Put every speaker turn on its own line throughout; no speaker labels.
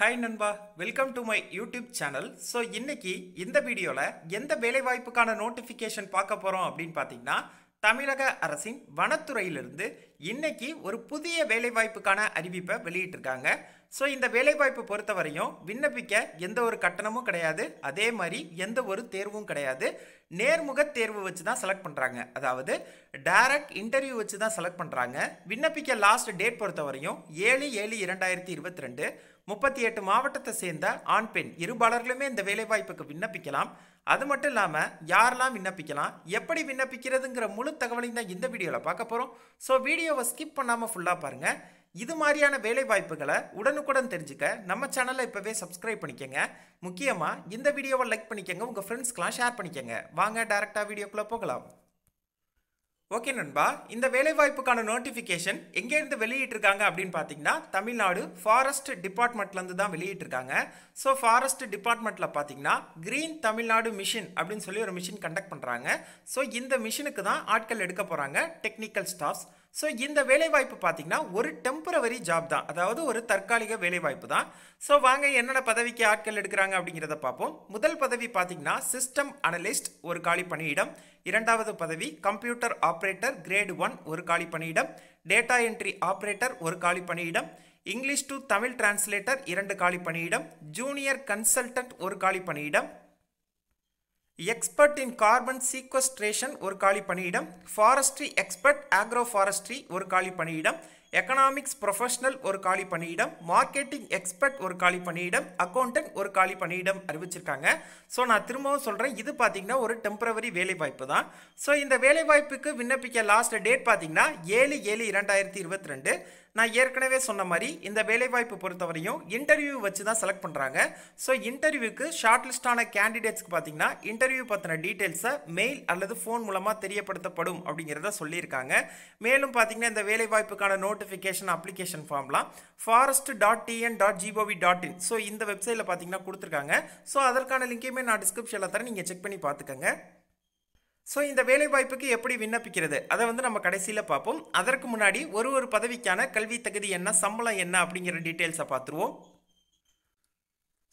Hi நண்பா. Welcome to my YouTube channel so இன்னைக்கு இந்த வீடியோவில் எந்த வேலைவாய்ப்புக்கான நோட்டிஃபிகேஷன் பார்க்க போகிறோம் அப்படின்னு பார்த்தீங்கன்னா தமிழக அரசின் வனத்துறையிலிருந்து இன்னைக்கு ஒரு புதிய வேலைவாய்ப்புக்கான அறிவிப்பை வெளியிட்டிருக்காங்க. ஸோ இந்த வேலைவாய்ப்பு பொறுத்தவரையும் விண்ணப்பிக்க எந்த ஒரு கட்டணமும் கிடையாது. அதே மாதிரி எந்த ஒரு தேர்வும் கிடையாது. நேர்முக தேர்வு வச்சு தான் செலக்ட் பண்ணுறாங்க அதாவது டைரக்ட் இன்டர்வியூ வச்சு தான் செலக்ட் பண்ணுறாங்க விண்ணப்பிக்க லாஸ்ட் டேட் பொறுத்தவரையும் ஏழு ஏழு இரண்டாயிரத்தி இருபத்தி ரெண்டு முப்பத்தி எட்டு மாவட்டத்தை சேர்ந்த ஆண் பெண் இருபாலர்களுமே இந்த வேலைவாய்ப்புக்கு விண்ணப்பிக்கலாம். அது மட்டும் இல்லாமல் யாரெல்லாம் விண்ணப்பிக்கலாம் எப்படி விண்ணப்பிக்கிறதுங்கிற முழு தகவலையும் தான் இந்த வீடியோவில் பார்க்க போகிறோம் ஸோ வீடியோவை ஸ்கிப் பண்ணாமல் ஃபுல்லாக பாருங்கள் இது மாதிரியான வேலை வாய்ப்புகளை உடனுக்குடன் தெரிஞ்சுக்க நம்ம சேனலை இப்போவே சப்ஸ்கிரைப் பண்ணிக்கங்க. முக்கியமாக இந்த வீடியோவை லைக் பண்ணிக்கங்க உங்கள் ஃப்ரெண்ட்ஸ்க்கெலாம் ஷேர் பண்ணிக்கங்க. வாங்க டேரெக்டாக வீடியோக்குள்ளே போகலாம். ஓகே நண்பா இந்த வேலைவாய்ப்புக்கான நோட்டிஃபிகேஷன் எங்கேருந்து வெளியிட்டிருக்காங்க அப்படின்னு பார்த்தீங்கன்னா தமிழ்நாடு ஃபாரஸ்ட் டிபார்ட்மெண்ட்லேருந்து தான் வெளியிட்டிருக்காங்க. ஸோ ஃபாரஸ்ட் டிபார்ட்மெண்ட்டில் பார்த்தீங்கன்னா க்ரீன் தமிழ்நாடு மிஷின் அப்படின்னு சொல்லி ஒரு மிஷின் கண்டக்ட் பண்ணுறாங்க ஸோ இந்த மிஷினுக்கு தான் ஆட்கள் எடுக்க போகிறாங்க டெக்னிக்கல் ஸ்டாஃப்ஸ் ஸோ இந்த வேலைவாய்ப்பு பார்த்தீங்கன்னா ஒரு டெம்பரவரி ஜாப் தான். அதாவது ஒரு தற்காலிக வேலைவாய்ப்பு தான். ஸோ வாங்க என்னென்ன பதவிக்கு ஆட்கள் எடுக்கிறாங்க அப்படிங்கிறத பார்ப்போம் முதல் பதவி பார்த்தீங்கன்னா சிஸ்டம் அனலிஸ்ட் ஒரு காலி பணியிடம். இரண்டாவது பதவி கம்ப்யூட்டர் ஆப்ரேட்டர் கிரேட் ஒன் ஒரு காலி பணியிடம். டேட்டா என்ட்ரி ஆப்ரேட்டர் ஒரு காலி பணியிடம். இங்கிலீஷ் டு தமிழ் டிரான்ஸ்லேட்டர் இரண்டு காலி பணியிடம். ஜூனியர் கன்சல்டன்ட் ஒரு காலி பணியிடம். எக்ஸ்பர்ட் இன் கார்பன் சீக்வஸ்ட்ரேஷன் ஒரு காலி பணியிடம். ஃபாரஸ்ட்ரி எக்ஸ்பர்ட் ஆக்ரோ ஃபாரஸ்ட்ரி ஒரு காலி பணியிடம். எக்கனாமிக்ஸ் ப்ரொஃபஷனல் ஒரு காலி பணியிடம். மார்க்கெட்டிங் எக்ஸ்பர்ட் ஒரு காலி பணியிடம். அக்கௌண்டன்ட் ஒரு காலி பணியிடம் அறிவிச்சிருக்காங்க. ஸோ நான் திரும்பவும் சொல்கிறேன் இது பார்த்திங்கன்னா ஒரு டெம்பரவரி வேலைவாய்ப்பு தான். ஸோ இந்த வேலைவாய்ப்புக்கு விண்ணப்பிக்க லாஸ்ட் டேட் பார்த்தீங்கன்னா ஏழு ஏழு இரண்டாயிரத்தி இருபத்தி ரெண்டு. நான் ஏற்கனவே சொன்ன மாதிரி இந்த வேலைவாய்ப்பு பொறுத்தவரையும் இன்டர்வியூ வச்சு தான் செலக்ட் பண்ணுறாங்க ஸோ இன்டர்வியூக்கு ஷார்ட் லிஸ்டான கேண்டிடேட்ஸ்க்கு பார்த்தீங்கன்னா இன்டர்வியூ பற்றின டீட்டெயில்ஸை மெயில் அல்லது ஃபோன் மூலமாக தெரியப்படுத்தப்படும் அப்படிங்கிறத சொல்லியிருக்காங்க. மேலும் பார்த்தீங்கன்னா இந்த வேலைவாய்ப்புக்கான notification application ஃபார்ம்லாம் forest dot TN dot gov dot in so இந்த வெப்சைட்டில் பார்த்தீங்கன்னா கொடுத்துருக்காங்க. ஸோ அதற்கான லிங்கையுமே நான் டிஸ்கிரிப்ஷனில் தரேன். நீங்கள் செக் பண்ணி பார்த்துக்கங்க ஸோ இந்த வேலைவாய்ப்புக்கு எப்படி விண்ணப்பிக்கிறது? அதை வந்து நம்ம கடைசியில் பார்ப்போம். அதற்கு முன்னாடி ஒரு ஒரு பதவிக்கான கல்வி தகுதி என்ன சம்பளம் என்ன அப்படிங்கிற டீட்டெயில்ஸை பார்த்துருவோம்.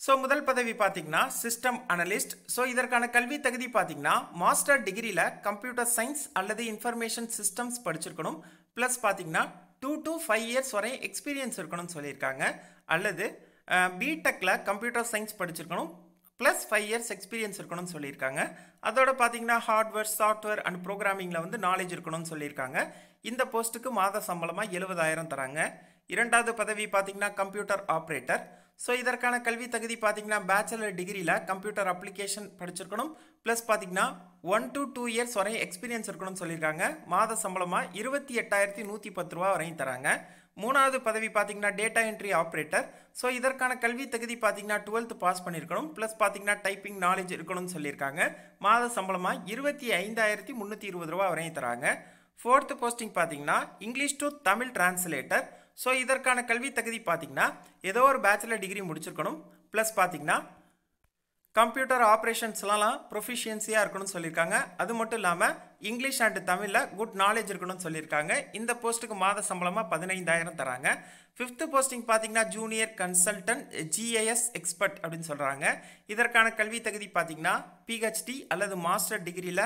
ஸோ முதல் பதவி பார்த்தீங்கன்னா சிஸ்டம் அனலிஸ்ட் ஸோ இதற்கான கல்வி தகுதி பார்த்தீங்கன்னா மாஸ்டர் டிகிரியில் கம்ப்யூட்டர் சயின்ஸ் அல்லது இன்ஃபர்மேஷன் சிஸ்டம்ஸ் படிச்சிருக்கணும். ப்ளஸ் பார்த்தீங்கன்னா டூ டு ஃபைவ் இயர்ஸ் வரை எக்ஸ்பீரியன்ஸ் இருக்கணும்னு சொல்லியிருக்காங்க. அல்லது பிடெக்கில் கம்ப்யூட்டர் சயின்ஸ் படிச்சிருக்கணும். ப்ளஸ் ஃபைவ் இயர்ஸ் எக்ஸ்பீரியன்ஸ் இருக்கணும்னு சொல்லியிருக்காங்க. அதோட பார்த்தீங்கன்னா ஹார்ட்வேர் சாஃப்ட்வேர் அண்ட் ப்ரோக்ராமிங்கில் வந்து நாலேஜ் இருக்கணும்னு சொல்லியிருக்காங்க. இந்த போஸ்ட்டுக்கு மாத சம்பளமாக எழுபதாயிரம் தராங்க. இரண்டாவது பதவி பார்த்தீங்கன்னா கம்ப்யூட்டர் ஆப்ரேட்டர் ஸோ இதற்கான கல்வி தகுதி பார்த்தீங்கன்னா பேச்சுலர் டிகிரியில் கம்ப்யூட்டர் அப்ளிகேஷன் படிச்சிருக்கணும். ப்ளஸ் பார்த்தீங்கன்னா ஒன் டு டூ இயர்ஸ் வரையும் எக்ஸ்பீரியன்ஸ் இருக்கணும்னு சொல்லியிருக்காங்க. மாத சம்பளமாக இருபத்தி எட்டாயிரத்தி நூற்றி பத்து ரூபா வரையும் தராங்க. மூணாவது பதவி பார்த்தீங்கன்னா டேட்டா என்ட்ரி ஆப்ரேட்டர் ஸோ இதற்கான கல்வி தகுதி பார்த்தீங்கன்னா டுவெல்த் பாஸ் பண்ணியிருக்கணும் ப்ளஸ் பார்த்தீங்கன்னா டைப்பிங் நாலேஜ் இருக்கணும்னு சொல்லியிருக்காங்க. மாத சம்பளமாக இருபத்தி ஐந்தாயிரத்தி முந்நூற்றி இருபது ரூபா வரையும் தராங்க. ஃபோர்த்து போஸ்டிங் பார்த்தீங்கன்னா English to Tamil translator so இதற்கான கல்வி தகுதி பார்த்தீங்கன்னா ஏதோ ஒரு பேச்சுலர் டிகிரி முடிச்சிருக்கணும். ப்ளஸ் பார்த்தீங்கன்னா கம்ப்யூட்டர் ஆப்ரேஷன்ஸ்லாம் ப்ரொஃபிஷியன்சியாக இருக்கணும்னு சொல்லியிருக்காங்க. அது மட்டும் இல்லாமல் இங்கிலீஷ் அண்ட் தமிழில் குட் நாலேஜ் இருக்கணும்னு சொல்லியிருக்காங்க. இந்த போஸ்ட்டுக்கு மாத சம்பளமாக பதினைந்தாயிரம் தராங்க. ஃபிஃப்த்து போஸ்டிங் பார்த்தீங்கன்னா ஜூனியர் கன்சல்டன்ட் ஜிஐஎஸ் எக்ஸ்பர்ட் அப்படின்னு சொல்கிறாங்க இதற்கான கல்வி தகுதி பார்த்தீங்கன்னா பிஹெச்டி அல்லது மாஸ்டர் டிகிரியில்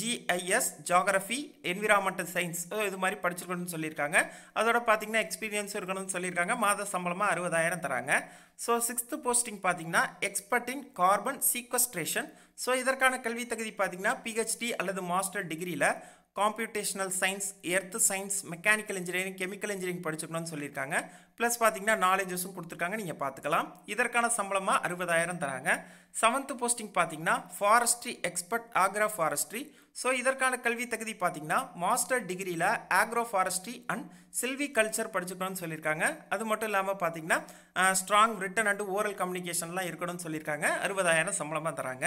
ஜிஐஎஸ் ஜாகிரஃபி என்விரான்மெண்டல் சயின்ஸ் இது மாதிரி படிச்சிருக்கணும்னு சொல்லியிருக்காங்க. அதோட பார்த்தீங்கன்னா எக்ஸ்பீரியன்ஸ் இருக்கணும்னு சொல்லியிருக்காங்க. மாத சம்பளமாக அறுபதாயிரம் தராங்க. ஸோ சிக்ஸ்த்து போஸ்டிங் பார்த்தீங்கன்னா expert in carbon sequestration so இதற்கான கல்வி தகுதி பார்த்தீங்கன்னா பிஹெச்டி அல்லது மாஸ்டர் டிகிரியில் computational science earth science mechanical engineering chemical engineering படிச்சுக்கணும்னு சொல்லியிருக்காங்க. ப்ளஸ் பார்த்தீங்கன்னா நாலேஜஸும் கொடுத்துருக்காங்க. நீங்கள் பார்த்துக்கலாம். இதற்கான சம்பளமாக அறுபதாயிரம் தராங்க. செவன்த்து போஸ்டிங் பார்த்தீங்கன்னா forestry expert agro forestry so இதற்கான கல்வி தகுதி பார்த்தீங்கன்னா மாஸ்டர் டிகிரியில் agro forestry and silviculture படிச்சுக்கணும்னு சொல்லியிருக்காங்க. அது மட்டும் இல்லாமல் பார்த்தீங்கன்னா ஸ்ட்ராங் ரிட்டன் அண்ட் ஓரல் கம்யூனிகேஷன்லாம் இருக்கணும்னு சொல்லியிருக்காங்க. அறுபதாயிரம் சம்பளமாக தராங்க.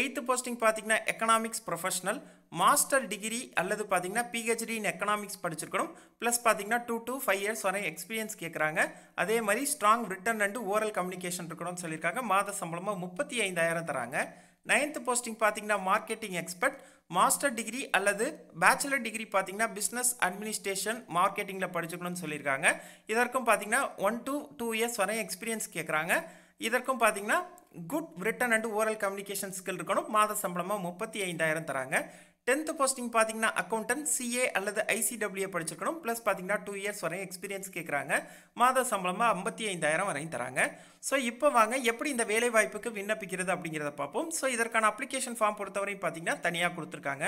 எயித்து போஸ்டிங் பார்த்தீங்கன்னா எக்கனாமிக்ஸ் ப்ரொஃபஷனல் மாஸ்டர் டிகிரி அல்லது பார்த்தீங்கன்னா பிஹெச்டி இன் எக்கனாமிக்ஸ் படிச்சிருக்கணும். ப்ளஸ் பார்த்தீங்கன்னா டூ டு ஃபைவ் இயர்ஸ் வரை எக்ஸ்பீரியன்ஸ் கேட்குறாங்க அதே மாதிரி strong written and oral communication இருக்கணும்னு சொல்லியிருக்காங்க. மாத சம்பளமாக முப்பத்தி ஐந்தாயிரம் தராங்க. நைன்த் போஸ்டிங் பார்த்தீங்கன்னா மார்க்கெட்டிங் எக்ஸ்பர்ட் மாஸ்டர் டிகிரி அல்லது பேச்சுலர் டிகிரி பார்த்தீங்கன்னா பிஸ்னஸ் அட்மினிஸ்ட்ரேஷன் மார்க்கெட்டிங்கில் படிச்சுக்கணும்னு சொல்லியிருக்காங்க. இதற்கும் பார்த்தீங்கன்னா ஒன் டு டூ இயர்ஸ் வரை எக்ஸ்பீரியன்ஸ் கேட்குறாங்க இதற்கும் பார்த்தீங்கன்னா good written and oral communication skill இருக்கணும். மாத சம்பளமாக முப்பத்தி ஐந்தாயிரம் தராங்க. டென்த்து போஸ்டிங் பார்த்தீங்கன்னா அக்கௌண்டன்ட் சிஏ அல்லது ஐசிடபிள்யூ படிச்சிருக்கணும். ப்ளஸ் பார்த்தீங்கன்னா டூ இயர்ஸ் வரையும் எக்ஸ்பீரியன்ஸ் கேட்குறாங்க மாத சம்பளமாக ஐம்பத்தி ஐந்தாயிரம் வரையும் தராங்க. ஸோ இப்போ வாங்க எப்படி இந்த வேலை வாய்ப்புக்கு விண்ணப்பிக்கிறது அப்படிங்கிறத பார்ப்போம். ஸோ இதற்கான அப்ளிகேஷன் ஃபார்ம் பொறுத்தவரையும் பார்த்தீங்கன்னா தனியாக கொடுத்துருக்காங்க.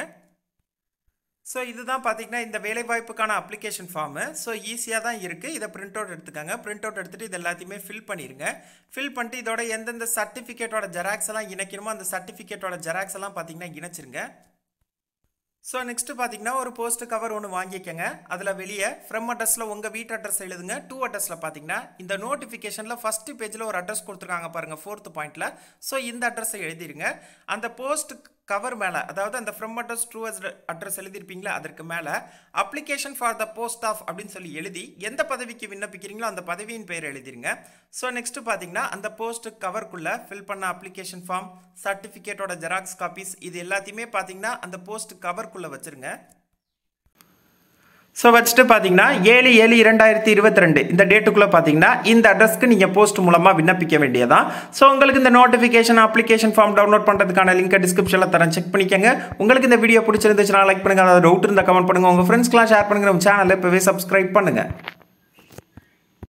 ஸோ இதுதான் பார்த்தீங்கன்னா இந்த வேலைவாய்ப்புக்கான அப்ளிகேஷன் ஃபார்மு ஸோ ஈஸியாக தான் இருக்குது இதை பிரிண்ட் அவுட் எடுத்துக்கோங்க. பிரிண்ட் அவுட் எடுத்துகிட்டு இது எல்லாத்தையுமே ஃபில் பண்ணிடுங்க ஃபில் பண்ணிட்டு இதோட எந்தெந்த சர்டிஃபிகேட்டோட ஜெராக்ஸ் எல்லாம் இணைக்கணுமோ அந்த சர்டிஃபிகேட்டோட ஜெராக்ஸ் எல்லாம் பார்த்தீங்கன்னா இணைச்சிருங்க. ஸோ நெக்ஸ்ட்டு பார்த்தீங்கன்னா ஒரு போஸ்ட் கவர் ஒன்று வாங்கிக்கோங்க. அதில் வெளியே ஃப்ரம் அட்ரஸில் உங்கள் வீட்டு அட்ரஸ் எழுதுங்க. டூ அட்ரஸில் பார்த்தீங்கன்னா இந்த நோட்டிஃபிகேஷனில் ஃபஸ்ட்டு பேஜில் ஒரு அட்ரஸ் கொடுத்துருக்காங்க பாருங்கள் ஃபோர்த்து பாயிண்ட்டில் ஸோ இந்த அட்ரஸை எழுதிருங்க. அந்த போஸ்ட்டு கவர் மேலே அதாவது அந்த ஃப்ரம் அட்ரஸ் ட்ரூ அட்ரஸ் எழுதிருப்பீங்களா அதற்கு மேலே application for the post of அப்படின்னு சொல்லி எழுதி எந்த பதவிக்கு விண்ணப்பிக்கிறீங்களோ அந்த பதவியின் பெயர் எழுதிருங்க. ஸோ நெக்ஸ்ட்டு பார்த்தீங்கன்னா அந்த போஸ்ட் கவருக்குள்ளே ஃபில் பண்ண அப்ளிகேஷன் ஃபார்ம் சர்டிஃபிகேட்டோட ஜெராக்ஸ் காப்பீஸ் இது எல்லாத்தையுமே பார்த்தீங்கன்னா அந்த போஸ்ட் கவருக்குள்ளே வச்சுருங்க. ஸோ வச்சுட்டு பார்த்தீங்கன்னா ஏழு ஏழு இரண்டாயிரத்தி இருபத்தி ரெண்டு இந்த டேட்டுக்குள்ளே பார்த்தீங்கன்னா இந்த அட்ரஸ்க்கு நீங்கள் போஸ்ட் மூலமாக விண்ணப்பிக்க வேண்டியதான் ஸோ உங்களுக்கு இந்த நோட்டிஃபிகேஷன் அப்ளிகேஷன் ஃபார்ம் டவுன்லோட் பண்ணுறதுக்கான லிங்க் டிஸ்கிரிப்ஷனில் தரேன். செக் பண்ணிக்கோங்க. உங்களுக்கு இந்த வீடியோ பிடிச்சிருந்துச்சுன்னா லைக் பண்ணுங்கள் அதாவது டவுட் இருந்தால் கமெண்ட் பண்ணுங்கள் உங்கள் ஃப்ரெண்ட்ஸ்க்கெலாம் ஷேர் பண்ணுங்கள் நம்ம சேனலில் இப்போவே சப்ஸ்கிரைப் பண்ணுங்கள்